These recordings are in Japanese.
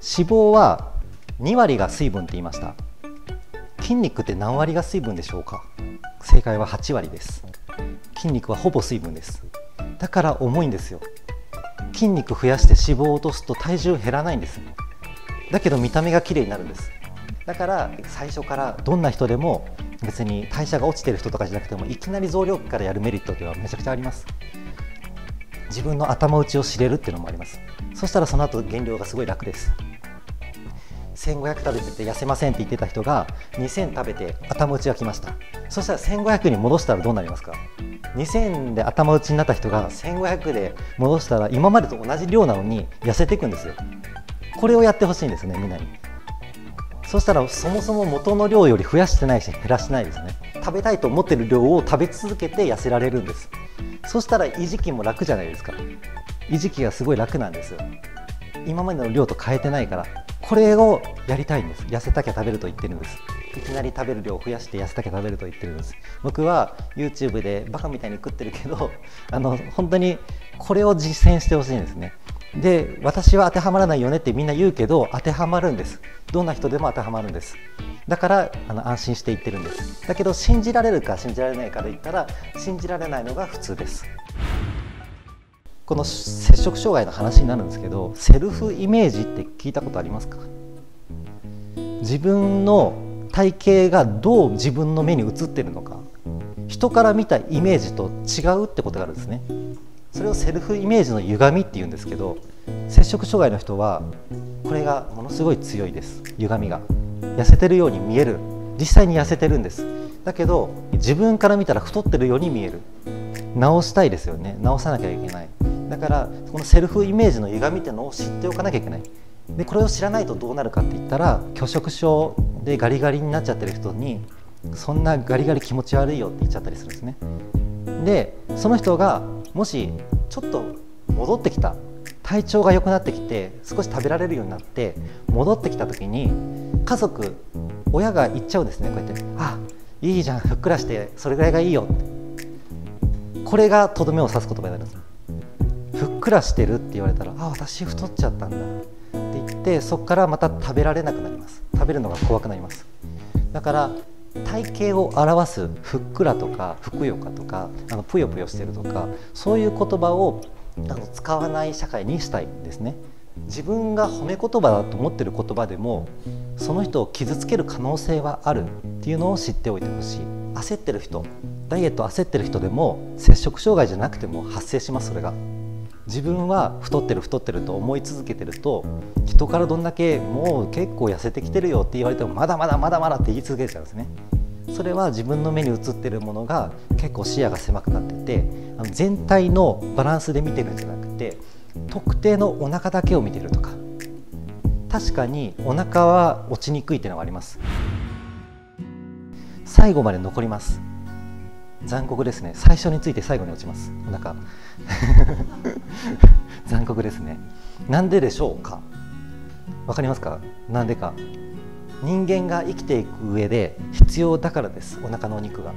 脂肪は2割が水分って言いました。筋肉って何割が水分でしょうか？正解は8割です。筋肉はほぼ水分です。だから重いんですよ。筋肉増やして脂肪を落とすと体重減らないんです。だけど見た目が綺麗になるんです。だから最初からどんな人でも別に代謝が落ちてる人とかじゃなくてもいきなり増量期からやるメリットではめちゃくちゃあります。自分の頭打ちを知れるっていうのもあります。そしたらその後減量がすごい楽です。1500食べてて痩せませんって言ってた人が2000食べて頭打ちがきました。そしたら1500に戻したらどうなりますか？2000で頭打ちになった人が1500で戻したら今までと同じ量なのに痩せていくんですよ。これをやってほしいんですねみんなに。そしたらそもそも元の量より増やしてないし減らしてないですね。食べたいと思ってる量を食べ続けて痩せられるんです。そしたら維持期も楽じゃないですか。維持期がすごい楽なんですよ。今までの量と変えてないから。これをやりたいんです。痩せたきゃ食べると言ってるんです。いきなり食べる量を増やして痩せたきゃ食べると言ってるんです。僕は YouTube でバカみたいに食ってるけど あの本当にこれを実践してほしいんですね。で私は当てはまらないよねってみんな言うけど当てはまるんです。どんな人でも当てはまるんです。だからあの安心して言ってるんです。だけど信じられるか信じられないかで言ったら信じられないのが普通です。この摂食障害の話になるんですけどセルフイメージって聞いたことありますか？自分の体型がどう自分の目に映ってるのか。人から見たイメージと違うってことがあるんですね。それをセルフイメージの歪みっていうんですけど摂食障害の人はこれがものすごい強いです。歪みが。痩せてるように見える。実際に痩せてるんです。だけど自分から見たら太ってるように見える。直したいですよね。直さなきゃいけない。だからこのセルフイメージの歪みっていうのを知っておかなきゃいけない。でこれを知らないとどうなるかって言ったら拒食症でガリガリになっちゃってる人にそんなガリガリ気持ち悪いよって言っちゃったりするんですね。でその人がもしちょっと戻ってきた体調が良くなってきて少し食べられるようになって戻ってきた時に家族親が言っちゃうんですねこうやって「あいいじゃんふっくらしてそれぐらいがいいよ」これがとどめを刺す言葉になるんですくらしてるって言われたら「あ私太っちゃったんだ」って言ってそこからまた食べられなくなります。食べるのが怖くなります。だから体型を表すふっくらとかふくよかとかあのぷよぷよしてるとかそういう言葉をあの使わない社会にしたいんですね。自分が褒め言葉だと思ってる言葉でもその人を傷つける可能性はあるっていうのを知っておいてほしい。焦ってる人ダイエット焦ってる人でも摂食障害じゃなくても発生しますそれが。自分は太ってる太ってると思い続けてると人からどんだけもう結構痩せてきてるよって言われてもまだまだまだまだって言い続けちゃうんですね。それは自分の目に映ってるものが結構視野が狭くなっててあの全体のバランスで見てるんじゃなくて特定のお腹だけを見てるとか。確かにお腹は落ちにくいっていうのはあります。最後まで残ります。残酷ですね。最初について最後に落ちます。お腹。残酷ですね。なんででしょうか？わかりますか？なんでか。人間が生きていく上で必要だからです。お腹のお肉が。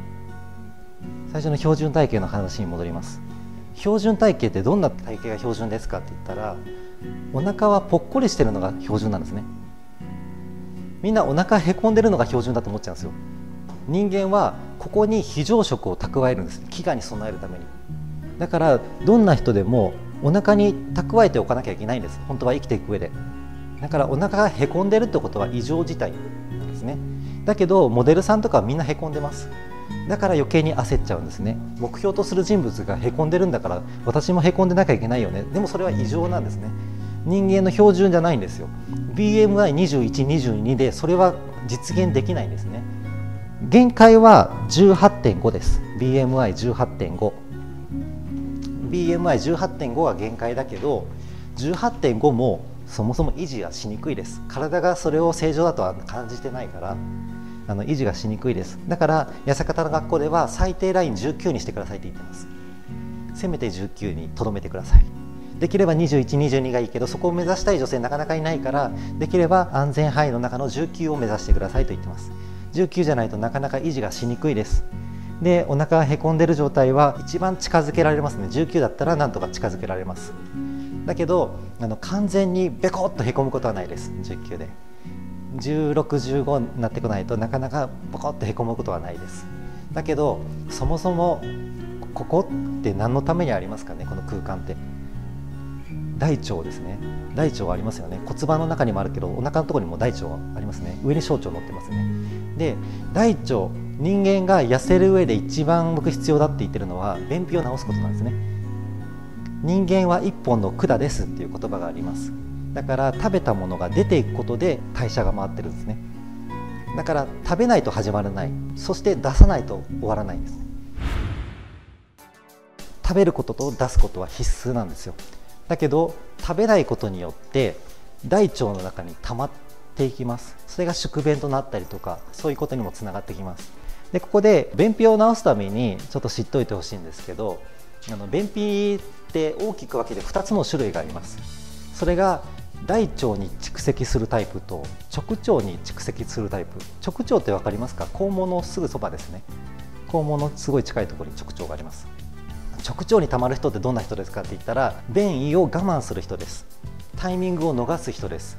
最初の標準体型の話に戻ります。標準体型ってどんな体型が標準ですかって言ったらお腹はぽっこりしてるのが標準なんですね。みんなお腹へこんでるのが標準だと思っちゃうんですよ。人間はここに非常食を蓄えるんです。飢餓に備えるために。だからどんな人でもお腹に蓄えておかなきゃいけないんです。本当は生きていく上で。だからお腹がへこんでるってことは異常事態なんですね。だけどモデルさんとかはみんなへこんでます。だから余計に焦っちゃうんですね。目標とする人物がへこんでるんだから私もへこんでなきゃいけないよね。でもそれは異常なんですね。人間の標準じゃないんですよ。BMI2122 でそれは実現できないんですね。限界は18.5です。BMI18.5 BMI18.5 が限界だけど18.5もそもそも維持はしにくいです。体がそれを正常だとは感じてないからあの維持がしにくいです。だから八坂方の学校では最低ライン19にしてくださいって言ってます。せめて19にとどめてください。できれば2122がいいけどそこを目指したい女性なかなかいないからできれば安全範囲の中の19を目指してくださいと言ってます。19じゃないとなかなか維持がしにくいです。でお腹がへこんでる状態は一番近づけられますね。19だったらなんとか近づけられます。だけどあの完全にベコッとへこむことはないです。10級で。1615になってこないとなかなかボコッとへこむことはないです。だけどそもそもここって何のためにありますかね？この空間って。大腸ですね。大腸ありますよね。骨盤の中にもあるけどお腹のところにも大腸ありますね。上に小腸乗ってますね。で大腸人間が痩せる上で一番僕必要だって言ってるのは便秘を治すことなんですね。人間は一本の管ですっていう言葉があります。だから食べたものが出ていくことで代謝が回ってるんですね。だから食べないと始まらない。そして出さないと終わらないんです食べることと出すことは必須なんですよ。だけど食べないことによって大腸の中に溜まっていきます。それが宿便となったりとかそういうことにもつながってきます。でここで便秘を治すためにちょっと知っておいてほしいんですけどあの便秘って大きく分けて2つの種類があります。それが大腸に蓄積するタイプと直腸に蓄積するタイプ。直腸って分かりますか？肛門のすぐそばですね。肛門のすごい近いところに直腸があります。直腸に溜まる人ってどんな人ですかって言ったら便意を我慢する人です。タイミングを逃す人です。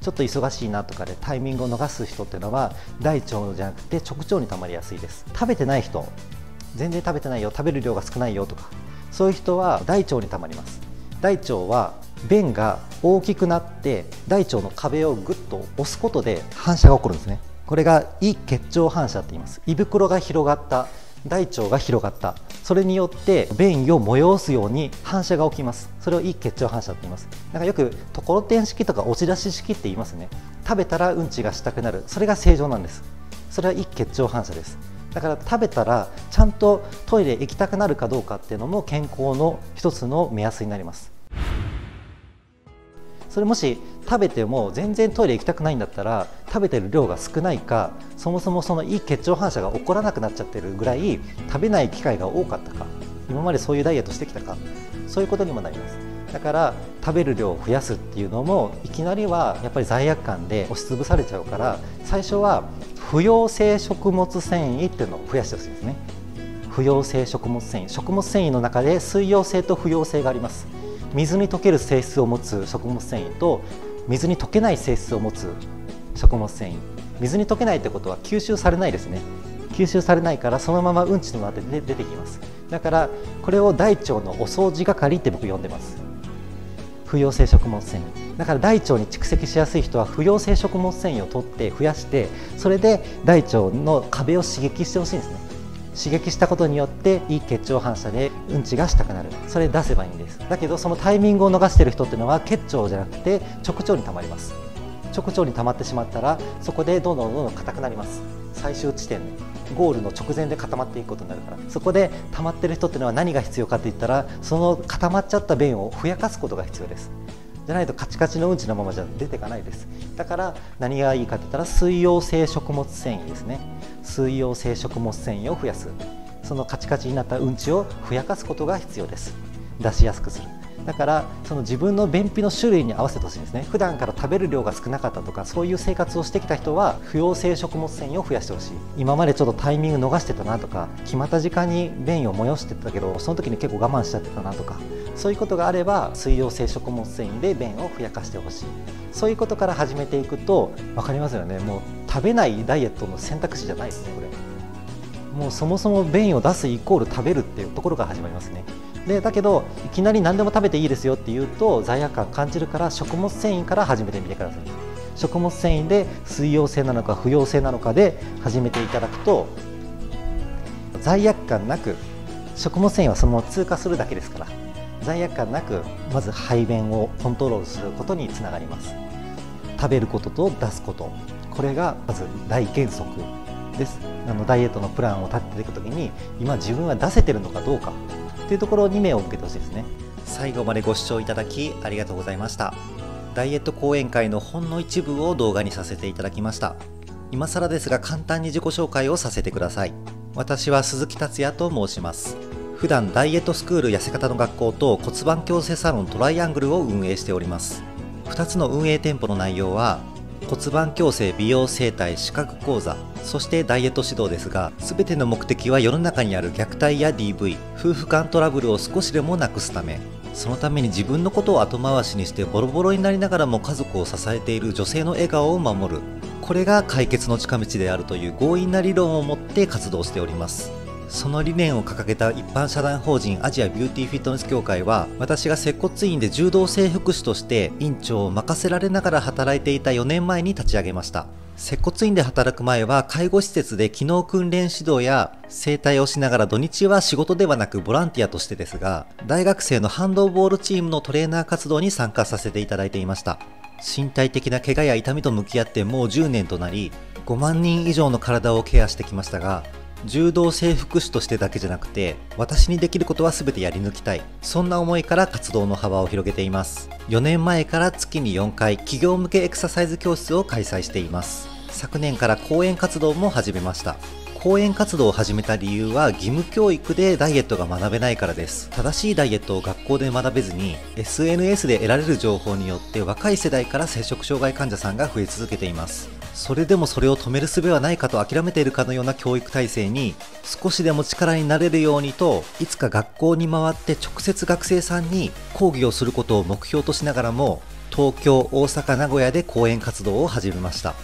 ちょっと忙しいなとかでタイミングを逃す人っていうのは大腸じゃなくて直腸に溜まりやすいです。食べてない人全然食べてないよ。食べる量が少ないよとかそういう人は大腸に溜まります。大腸は便が大きくなって大腸の壁をぐっと押すことで反射が起こるんですね。これが胃結腸反射って言います。胃袋が広がった大腸が広がった。それによって便意を催すように反射が起きます。それをいい結腸反射って言います。なんかよくところてん式とか押し出し式って言いますね。食べたらうんちがしたくなる。それが正常なんです。それはいい結腸反射です。だから食べたらちゃんとトイレ行きたくなるかどうかっていうのも健康の一つの目安になります。それもし食べても全然トイレ行きたくないんだったら食べてる量が少ないかそもそもそのいい血腸反射が起こらなくなっちゃってるぐらい食べない機会が多かったか今までそういうダイエットしてきたかそういうことにもなります。だから食べる量を増やすっていうのもいきなりはやっぱり罪悪感で押しつぶされちゃうから最初は不溶性食物繊維っていうのを増やしてほしいですね。不溶性食物繊維。食物繊維の中で水溶性と不溶性があります。水に溶ける性質を持つ食物繊維と水に溶けない性質を持つ食物繊維。水に溶けないってことは吸収されないですね。吸収されないからそのままうんちの後で出てきます。だからこれを大腸のお掃除係って僕呼んでます。不溶性食物繊維。だから大腸に蓄積しやすい人は不溶性食物繊維を取って増やしてそれで大腸の壁を刺激してほしいんですね。刺激したことによっていい血腸反射でうんちがしたくなる。それ出せばいいんです。だけどそのタイミングを逃してる人っていうのは結腸じゃなくて直腸に溜まります。直腸に溜まってしまったらそこでどんどんどんどん硬くなります。最終地点ゴールの直前で固まっていくことになるから。そこで溜まってる人っていうのは何が必要かって言ったらその固まっちゃった便をふやかすことが必要です。じゃないとカチカチのうんちのままじゃ出ていかないです。だから何がいいかって言ったら水溶性食物繊維ですね。水溶性食物繊維を増やす。そのカチカチになったうんちをふやかすことが必要です。出しやすくする。だからその自分の便秘の種類に合わせてほしいんですね。普段から食べる量が少なかったとかそういう生活をしてきた人は不溶性食物繊維を増やしてほしい。今までちょっとタイミング逃してたなとか決まった時間に便意を催してたけどその時に結構我慢しちゃってたなとかそういうことがあれば水溶性食物繊維で便をふやかしてほしい。そういうことから始めていくと分かりますよね。もう食べないダイエットの選択肢じゃないですねこれ。もうそもそも便を出すイコール食べるっていうところから始まりますね。でだけどいきなり何でも食べていいですよって言うと罪悪感感じるから食物繊維から始めてみてください。食物繊維で水溶性なのか不溶性なのかで始めていただくと罪悪感なく食物繊維はそのまま通過するだけですから罪悪感なくまず排便をコントロールすることにつながります。食べることと出すこと。これがまず大原則です。あのダイエットのプランを立てていくときに今自分は出せてるのかどうか。っていうところに目を向けてほしいですね。最後までご視聴いただきありがとうございました。ダイエット講演会のほんの一部を動画にさせていただきました。今更ですが簡単に自己紹介をさせてください。私は鈴木達也と申します。普段ダイエットスクール痩せ方の学校と骨盤矯正サロントライアングルを運営しております。2つの運営店舗の内容は骨盤矯正美容整体資格講座そしてダイエット指導ですが全ての目的は世の中にある虐待や DV 夫婦間トラブルを少しでもなくすため。そのために自分のことを後回しにしてボロボロになりながらも家族を支えている女性の笑顔を守る。これが解決の近道であるという強引な理論を持って活動しております。その理念を掲げた一般社団法人アジアビューティーフィットネス協会は私が接骨院で柔道整復師として院長を任せられながら働いていた4年前に立ち上げました。接骨院で働く前は介護施設で機能訓練指導や整体をしながら土日は仕事ではなくボランティアとしてですが大学生のハンドボールチームのトレーナー活動に参加させていただいていました。身体的な怪我や痛みと向き合ってもう10年となり5万人以上の体をケアしてきましたが柔道整復師としてだけじゃなくて私にできることは全てやり抜きたい。そんな思いから活動の幅を広げています。4年前から月に4回企業向けエクササイズ教室を開催しています。昨年から講演活動も始めました。講演活動を始めた理由は義務教育でダイエットが学べないからです。正しいダイエットを学校で学べずに SNS で得られる情報によって若い世代から摂食障害患者さんが増え続けています。それでもそれを止める術はないかと諦めているかのような教育体制に少しでも力になれるようにといつか学校に回って直接学生さんに講義をすることを目標としながらも東京、大阪、名古屋で講演活動を始めました。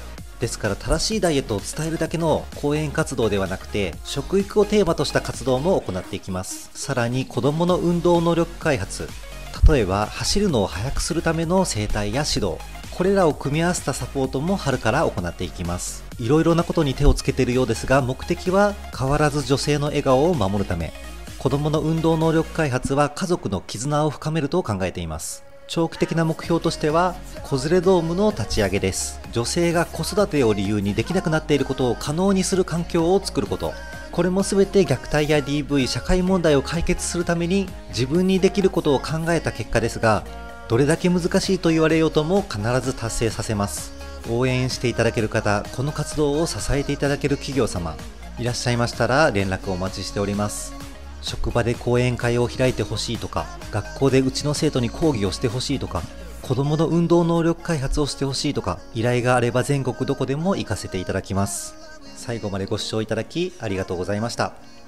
ですから正しいダイエットを伝えるだけの講演活動ではなくて食育をテーマとした活動も行っていきます。さらに子どもの運動能力開発例えば走るのを速くするための整体や指導。これらを組み合わせたサポートも春から行っていきます。いろいろなことに手をつけているようですが目的は変わらず女性の笑顔を守るため。子どもの運動能力開発は家族の絆を深めると考えています。長期的な目標としては子連れドームの立ち上げです。女性が子育てを理由にできなくなっていることを可能にする環境を作ること。これも全て虐待や DV 社会問題を解決するために自分にできることを考えた結果ですがどれだけ難しいと言われようとも必ず達成させます。応援していただける方この活動を支えていただける企業様いらっしゃいましたら連絡をお待ちしております。職場で講演会を開いてほしいとか学校でうちの生徒に講義をしてほしいとか子供の運動能力開発をしてほしいとか依頼があれば全国どこでも行かせていただきます。最後までご視聴いただきありがとうございました「」「」「」「」「」「」「」「」「」「」「」「」「」「」「」「」「」「」「」「」「」「」「」「」「」「」「」「」「」「」「」「」「」「」「」「」「」「」「」「」「」「」「」「」「」「」「」「」「」「」「」「」「」「」「」「」「」「」"」「」「」"」「」"」「」"」"」"」"」""「"「」